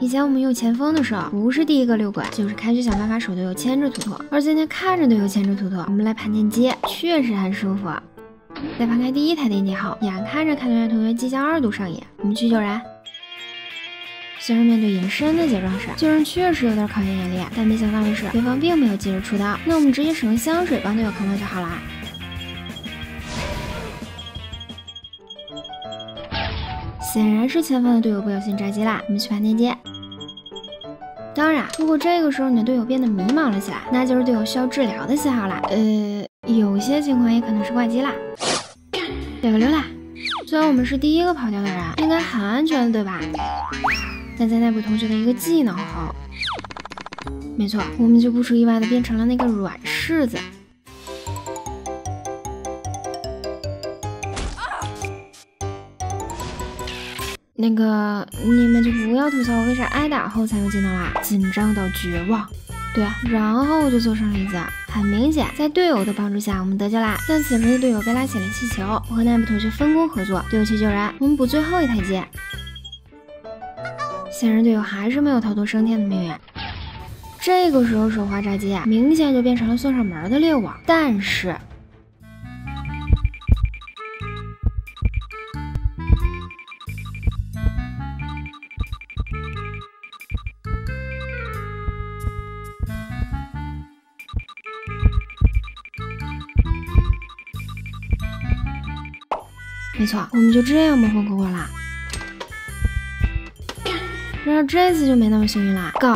以前我们用前锋的时候，不是第一个遛鬼，就是开局想办法守队友牵着图图。而今天看着队友牵着图图，我们来盘电机，确实很舒服。在盘开第一台电机后，眼看着看对面同学即将二度上演，我们去救人。虽然面对隐身的结状时，救人确实有点考验眼力，但没想到的是，对方并没有急着出刀，那我们直接使用香水帮队友扛刀就好了。显然是前方的队友不小心炸机啦，我们去盘电机。当然，如果这个时候你的队友变得迷茫了起来，那就是队友需要治疗的信号啦。呃，有些情况也可能是挂机啦。溜个溜啦！虽然我们是第一个跑掉的人，应该很安全的，对吧？但在内部同学的一个技能后，没错，我们就不出意外的变成了那个软柿子。那个，你们就不要吐槽我为啥挨打后才有技能啦，紧张到绝望。对啊，然后我就坐上了椅子。很明显，在队友的帮助下，我们得救啦。但此时的队友被拉起了气球，我和奈布同学分工合作，队友去救人，我们补最后一台机。显然队友还是没有逃脱升天的命运。这个时候手滑炸机啊，明显就变成了送上门的猎物。但是。没错，我们就这样蒙混过关啦。然而这次就没那么幸运啦，告。